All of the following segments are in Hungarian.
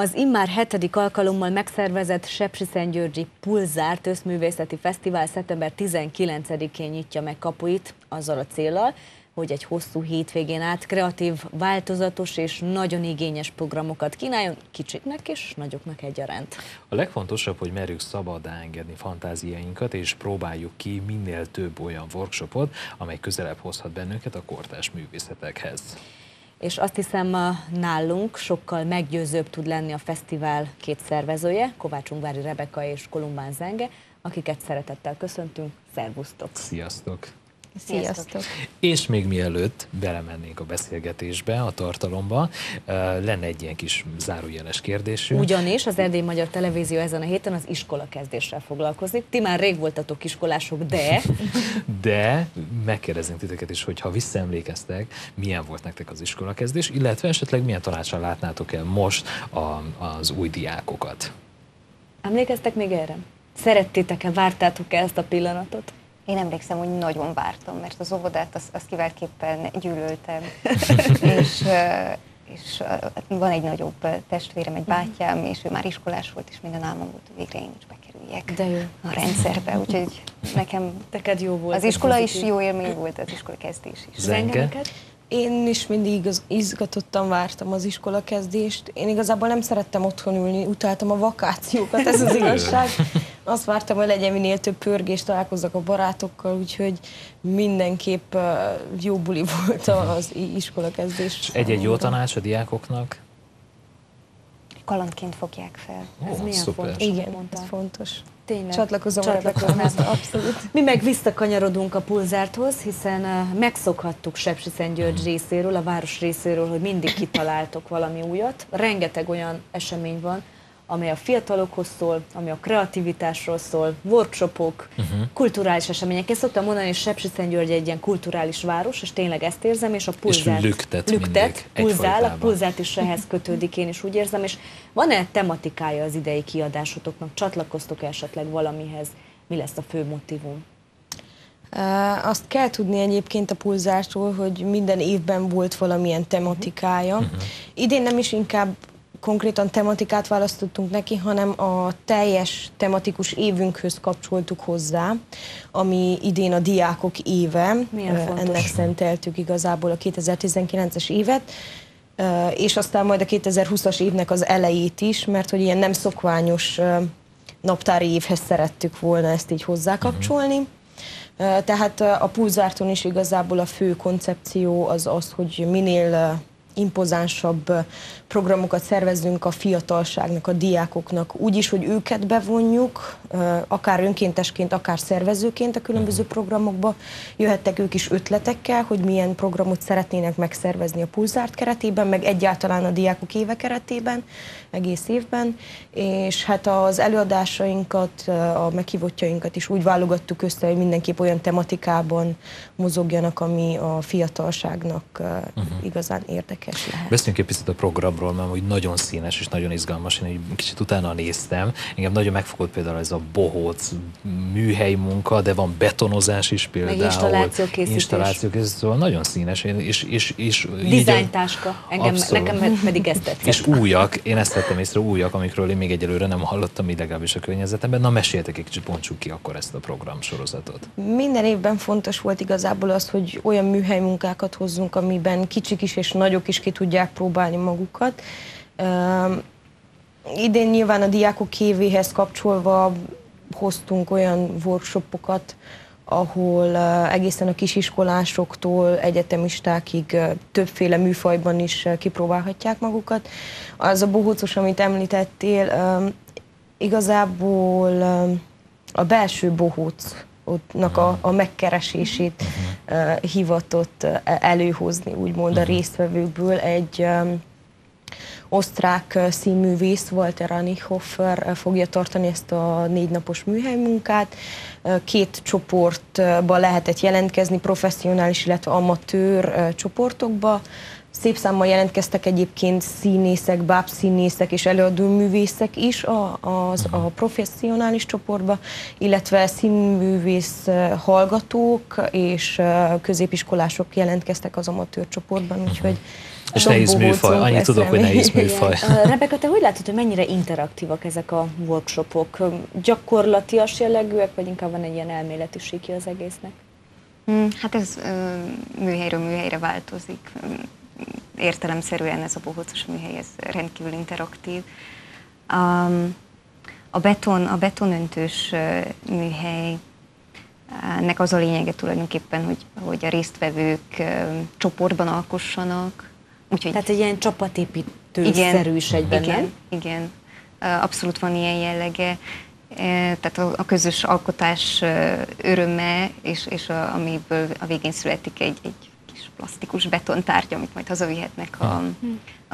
Az immár hetedik alkalommal megszervezett Sepsiszentgyörgyi Pulzárt Összművészeti Fesztivál szeptember 19-én nyitja meg kapuit azzal a célral, hogy egy hosszú hétvégén át kreatív, változatos és nagyon igényes programokat kínáljon kicsiknek és nagyoknak egyaránt. A legfontosabb, hogy merjük szabadá engedni fantáziáinkat, és próbáljuk ki minél több olyan workshopot, amely közelebb hozhat bennünket a kortás művészetekhez és azt hiszem nálunk sokkal meggyőzőbb tud lenni a fesztivál két szervezője, Kovács Ungvári Rebeka és Kolumbán Zenge, akiket szeretettel köszöntünk. Szervusztok! Sziasztok! Sziasztok! És még mielőtt belemennénk a beszélgetésbe, a tartalomba, lenne egy ilyen kis zárójeles kérdésünk. Ugyanis az Erdély Magyar Televízió ezen a héten az iskola kezdéssel foglalkozik. Ti már rég voltatok iskolások, de... de megkérdezünk titeket is, hogy ha visszaemlékeztek, milyen volt nektek az iskola kezdés, illetve esetleg milyen tanácsal látnátok el most a, az új diákokat. Emlékeztek még erre? Szerettétek-e, vártátok-e ezt a pillanatot? Én emlékszem, hogy nagyon vártam, mert az óvodát azt, azt kiváltképpen gyűlöltem. és, és van egy nagyobb testvérem, egy bátyám, és ő már iskolás volt, és minden álmom volt, hogy végre én is bekerüljek De jó. a rendszerbe. Úgyhogy nekem Neked jó volt. az iskola is jó élmény volt, az iskola kezdés is. Zenge? Én is mindig izgatottan vártam az iskola kezdést. Én igazából nem szerettem otthon ülni, utáltam a vakációkat, ez az igazság. Azt vártam, hogy legyen minél több pörgés, találkozzak a barátokkal, úgyhogy mindenképp jó buli volt az iskola kezdés. És egy-egy jó tanács a diákoknak? Kalandként fogják fel. Ó, Ez milyen szuper. fontos. Igen, ez fontos. Tényleg. Csatlakozom, Csatlakozom. Rebeka, abszolút. Mi meg visszakanyarodunk a pulzárthoz, hiszen uh, megszokhattuk Sepsiszentgyörgy részéről, a város részéről, hogy mindig kitaláltok valami újat. Rengeteg olyan esemény van, amely a fiatalokhoz szól, ami a kreativitásról szól, workshopok, uh-huh. kulturális események. Én szoktam mondani, hogy Sepsiszentgyörgy egy ilyen kulturális város, és tényleg ezt érzem, és a pulzát lüktet lüktet mindig, pulzál, a pulzát is ehhez kötődik, én is úgy érzem, és van-e tematikája az idei kiadásotoknak? Csatlakoztok -e esetleg valamihez? Mi lesz a fő motivum? Azt kell tudni egyébként a pulzásról, hogy minden évben volt valamilyen tematikája. Uh-huh. Idén nem is inkább konkrétan tematikát választottunk neki, hanem a teljes tematikus évünkhöz kapcsoltuk hozzá, ami idén a diákok éve. Milyen fontos. Ennek szenteltük igazából a 2019-es évet. És aztán majd a 2020-as évnek az elejét is, mert hogy ilyen nem szokványos naptári évhez szerettük volna ezt így hozzákapcsolni. Uh, Tehát a pulzárton is igazából a fő koncepció az az, hogy minél impozánsabb programokat szervezzünk a fiatalságnak, a diákoknak, úgy is, hogy őket bevonjuk, akár önkéntesként, akár szervezőként a különböző programokba. Jöhettek ők is ötletekkel, hogy milyen programot szeretnének megszervezni a pulzárt keretében, meg egyáltalán a diákok éve keretében, egész évben, és hát az előadásainkat, a meghívottjainkat is úgy válogattuk össze, hogy mindenképp olyan tematikában mozogjanak, ami a fiatalságnak uh, igazán érdekes lehet. Beszéljünk egy picit a programról, mert hogy nagyon színes és nagyon izgalmas. Én egy kicsit utána néztem. Engem nagyon megfogott például ez a bohóc műhely munka, de van betonozás is például. installációkészítés. Installációkészítés, szóval nagyon színes. Én- És, és, és Dizájntáska. Engem, Abszolút. nekem pedig ezt tetszett. És újak, én ezt vettem észre, újak, amikről én még egyelőre nem hallottam, így legalábbis a környezetemben. Na meséltek egy kicsit, bontsuk ki akkor ezt a program sorozatot. Minden évben fontos volt igazából az, hogy olyan műhely munkákat hozzunk, amiben kicsik is és nagyok is ki tudják próbálni magukat. Idén nyilván a diákok évéhez kapcsolva hoztunk olyan workshopokat, ahol egészen a kisiskolásoktól egyetemistákig többféle műfajban is kipróbálhatják magukat. Az a bohócos, amit említettél, igazából a belső bohócnak a, a megkeresését uh, hivatott uh, előhozni, úgymond a résztvevőkből egy um, osztrák uh, színművész, Walter Anichhofer uh, fogja tartani ezt a négy napos műhelymunkát. Két csoportba lehetett jelentkezni, professzionális, illetve amatőr csoportokba. Szép számmal jelentkeztek egyébként színészek, bábszínészek és előadóművészek is a, az, a professzionális csoportba, illetve színművész hallgatók és középiskolások jelentkeztek az amatőr csoportban, úgyhogy És nehéz műfaj, annyit tudok, hogy nehéz műfaj. Rebeka, te hogy látod, hogy mennyire interaktívak ezek a workshopok? Gyakorlatias jellegűek, vagy inkább van egy ilyen elméleti síki az egésznek? Hmm, hát ez műhelyről műhelyre változik. Értelemszerűen ez a bohócos műhely, ez rendkívül interaktív. Um, a, beton, a betonöntős műhely ennek az a lényege tulajdonképpen, hogy, hogy a résztvevők csoportban alkossanak. Úgyhogy, Tehát egy ilyen csapatépítő-szerű is egyben, igen, nem? Igen, abszolút van ilyen jellege. Tehát a, a közös alkotás öröme, és, és a, amiből a végén születik egy, egy kis plastikus betontárgy, amit majd hazavihetnek a,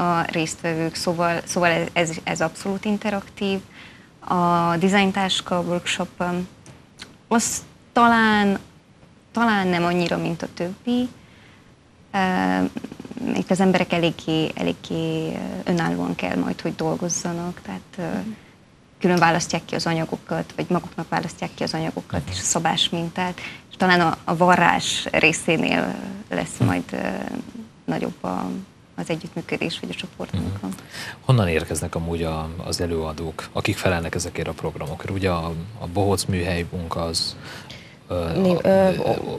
a résztvevők. Szóval, szóval ez, ez abszolút interaktív. A dizájntáska workshop az talán, talán nem annyira, mint a többi. Itt az emberek eléggé, eléggé önállóan kell majd, hogy dolgozzanak, tehát külön választják ki az anyagokat, vagy maguknak választják ki az anyagokat és a szabás mintát, és talán a, a varrás részénél lesz majd nagyobb a, az együttműködés, vagy a csoportmunka. Uh-huh. Honnan érkeznek amúgy a, az előadók, akik felelnek ezekért a programokra? Ugye a, a Bohóc műhely munka az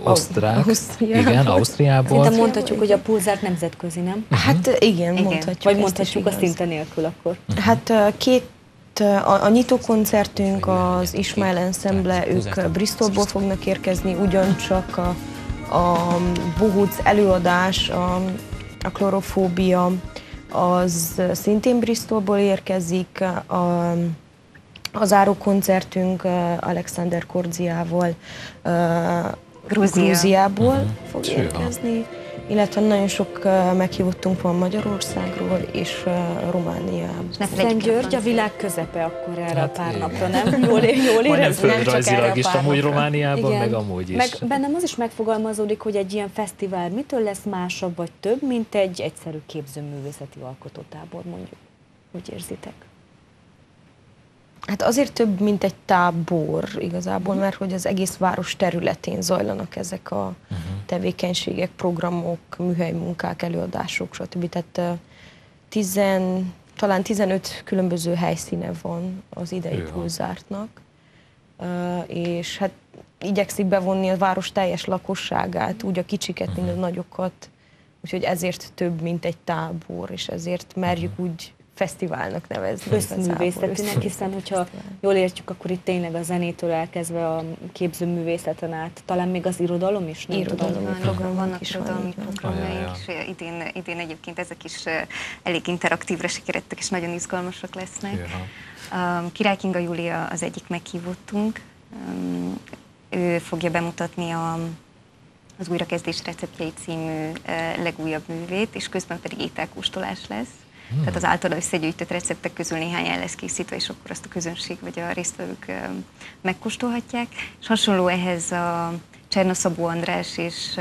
osztrák, igen, Ausztriából. Szerintem mondhatjuk, hogy a pulzárt nemzetközi, nem? Hát igen, igen. mondhatjuk. Vagy mondhatjuk a szinte nélkül akkor. Hát két a, a nyitókoncertünk az Ismail Ensemble, ők Bristolból fognak érkezni, ugyancsak a, a Bohóc előadás, a, a klorofóbia, az szintén Bristolból érkezik, a, az koncertünk Alexander Kordziával Grúzia. Grúziából uh-huh. fog érkezni, illetve nagyon sok meghívottunk van Magyarországról és Romániából. Szent György a világ közepe akkor erre hát a pár igen. napra, nem? Jól, jól érezni, nem csak erre a is, amúgy Romániában, igen. meg amúgy is. Meg bennem az is megfogalmazódik, hogy egy ilyen fesztivál mitől lesz másabb vagy több, mint egy egyszerű képzőművészeti alkotótábor mondjuk. Úgy érzitek? Hát azért több, mint egy tábor igazából, mert hogy az egész város területén zajlanak ezek a uh-huh. tevékenységek, programok, műhelymunkák, előadások, stb. Tehát tizen, talán 15 különböző helyszíne van az idei pulzártnak, és hát igyekszik bevonni a város teljes lakosságát, úgy a kicsiket, uh-huh. mint a nagyokat, úgyhogy ezért több, mint egy tábor, és ezért merjük uh-huh. úgy fesztiválnak nevezni. Összművészetinek, hiszen hogyha jól értjük, akkor itt tényleg a zenétől elkezdve a képzőművészeten át, talán még az irodalom is, nem irodalom, program, vannak is irodalmi programjaink, és idén, idén egyébként ezek is elég interaktívre sikerettek, és nagyon izgalmasak lesznek. Um, Király Kinga Júlia az egyik meghívottunk, um, ő fogja bemutatni a az újrakezdés receptjei című legújabb művét, és közben pedig ételkóstolás lesz. Hmm. Tehát az általa összegyűjtött receptek közül néhány el lesz készítve, és akkor azt a közönség vagy a résztvevők megkóstolhatják. És hasonló ehhez a Csernaszabó András és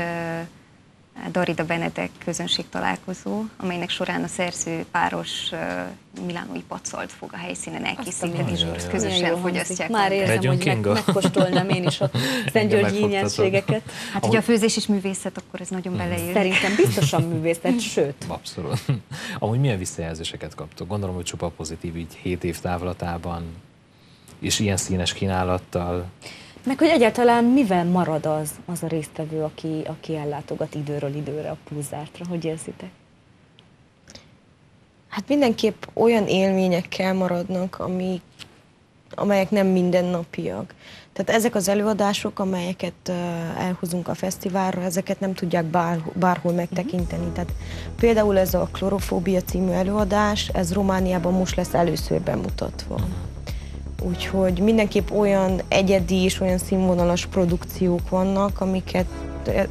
Darida Benedek közönség találkozó, amelynek során a szerző páros milánói pacalt fog a helyszínen elkészíteni, és azt közösen fogyasztják. Már érzem, hogy meg, megkóstolnám én is a Szentgyörgyi ingyenségeket. Hát, hogyha a főzés is művészet, akkor ez nagyon beleér. Szerintem biztosan művészet, sőt. Abszolút. Amúgy milyen visszajelzéseket kaptok? Gondolom, hogy csupa pozitív így 7 év távlatában, és ilyen színes kínálattal. Meg hogy egyáltalán mivel marad az, az a résztvevő, aki, aki ellátogat időről időre a pulzártra, hogy érzitek? Hát mindenképp olyan élményekkel maradnak, ami, amelyek nem mindennapiak. Tehát ezek az előadások, amelyeket elhozunk a fesztiválra, ezeket nem tudják bár, bárhol megtekinteni. Tehát például ez a Klorofóbia című előadás, ez Romániában most lesz először bemutatva. Úgyhogy mindenképp olyan egyedi és olyan színvonalas produkciók vannak, amiket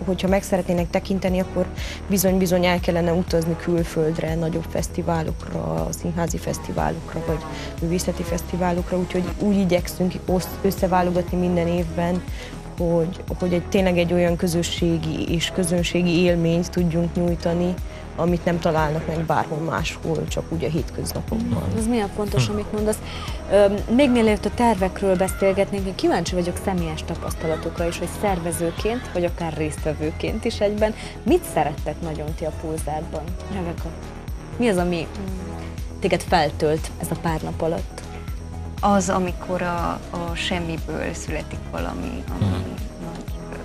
hogyha meg szeretnének tekinteni, akkor bizony-bizony el kellene utazni külföldre, nagyobb fesztiválokra, színházi fesztiválokra, vagy művészeti fesztiválokra, úgyhogy úgy igyekszünk összeválogatni minden évben, hogy, hogy egy, tényleg egy olyan közösségi és közönségi élményt tudjunk nyújtani, amit nem találnak meg bárhol máshol, csak úgy a hétköznapokban. Ez milyen fontos, amit mondasz. Még mielőtt a tervekről beszélgetnénk, én kíváncsi vagyok személyes tapasztalatokra is, hogy szervezőként, vagy akár résztvevőként is egyben. Mit szerettek nagyon ti a pulzárban? Rebeka, mi az, ami téged feltölt ez a pár nap alatt? Az, amikor a, a semmiből születik valami, ami nagy ö,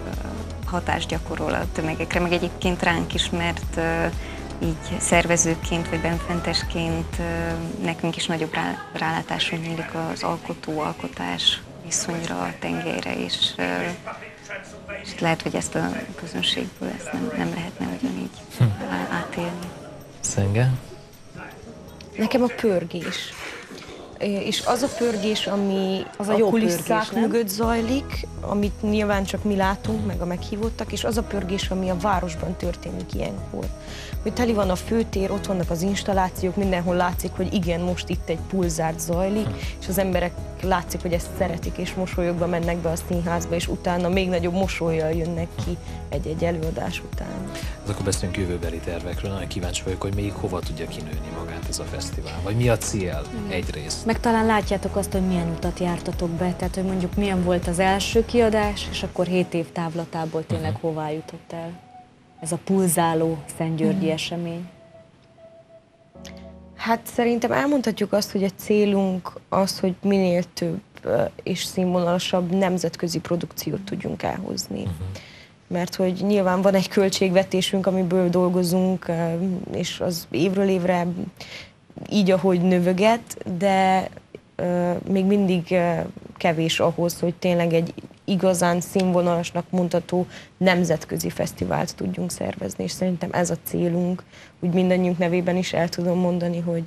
hatást gyakorol a tömegekre, meg egyébként ránk is, mert ö, így szervezőként vagy benfentesként nekünk is nagyobb rá, rálátásunk nyílik az alkotó-alkotás viszonyra, a tengelyre, és, és lehet, hogy ezt a közönségből ezt nem, nem lehetne ugyanígy á- átélni. Szenge? Nekem a pörgés. És az a pörgés, ami Az a a, jó kulisszák pörgés, mögött zajlik, amit nyilván csak mi látunk, meg a meghívottak, és az a pörgés, ami a városban történik ilyenkor. Hogy teli van a főtér, ott vannak az installációk, mindenhol látszik, hogy igen, most itt egy pulzárt zajlik, és az emberek látszik, hogy ezt szeretik, és mosolyogva mennek be a színházba, és utána még nagyobb mosolyjal jönnek ki egy-egy előadás után. Az akkor beszélünk jövőbeli tervekről. Nagyon kíváncsi vagyok, hogy még hova tudja kinőni magát ez a fesztivál. Vagy mi a cél egyrészt? Meg talán látjátok azt, hogy milyen utat jártatok be, tehát hogy mondjuk milyen volt az első kiadás, és akkor 7 év távlatából tényleg hová jutott el ez a pulzáló Szentgyörgyi esemény. Hát szerintem elmondhatjuk azt, hogy a célunk az, hogy minél több és színvonalasabb nemzetközi produkciót tudjunk elhozni. Mert hogy nyilván van egy költségvetésünk, amiből dolgozunk, és az évről évre így, ahogy növöget, de még mindig kevés ahhoz, hogy tényleg egy igazán színvonalasnak mondható nemzetközi fesztivált tudjunk szervezni, és szerintem ez a célunk, úgy mindannyiunk nevében is el tudom mondani, hogy,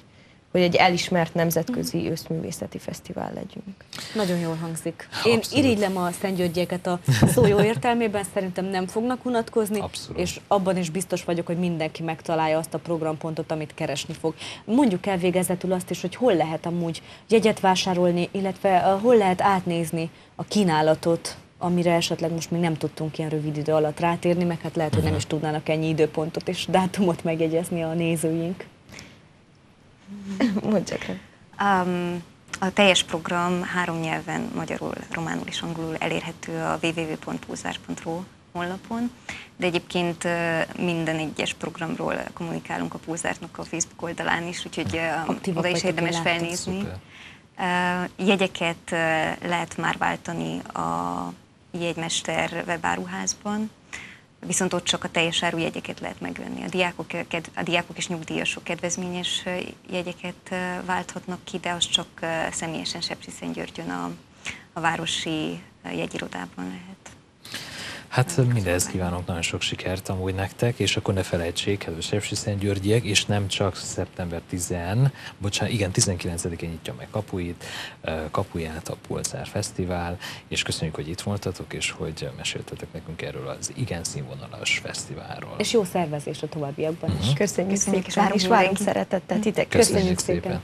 hogy egy elismert nemzetközi őszművészeti fesztivál legyünk. Nagyon jól hangzik. Én Abszolút. irigylem a Szentgyörgyieket a szó jó értelmében, szerintem nem fognak unatkozni, Abszolút. és abban is biztos vagyok, hogy mindenki megtalálja azt a programpontot, amit keresni fog. Mondjuk el végezetül azt is, hogy hol lehet amúgy jegyet vásárolni, illetve uh, hol lehet átnézni a kínálatot, amire esetleg most még nem tudtunk ilyen rövid idő alatt rátérni, meg hát lehet, hogy nem is tudnának ennyi időpontot és dátumot megjegyezni a nézőink. Mondj csak. Um, a teljes program három nyelven, magyarul, románul és angolul elérhető a www.pulzár.ru honlapon, de egyébként minden egyes programról kommunikálunk a Pulzárnak a Facebook oldalán is, úgyhogy Aktívak oda is érdemes felnézni. Szuper. Jegyeket lehet már váltani a jegymester webáruházban, viszont ott csak a teljes áru jegyeket lehet megvenni. A diákok, a diákok és nyugdíjasok kedvezményes jegyeket válthatnak ki, de az csak személyesen Sepsiszentgyörgyön a, a városi jegyirodában lehet. Hát mindez kívánok nagyon sok sikert amúgy nektek, és akkor ne felejtsék, kedves Sepsi Szentgyörgyiek, és nem csak szeptember 10, bocsánat, igen, 19-én nyitja meg kapuit, kapuját a Pulzár Fesztivál, és köszönjük, hogy itt voltatok, és hogy meséltetek nekünk erről az igen színvonalas fesztiválról. És jó szervezés a továbbiak is. Köszönjük, Köszönjük, és szépen, várunk és várunk szeretettel titeket. Köszönjük szépen.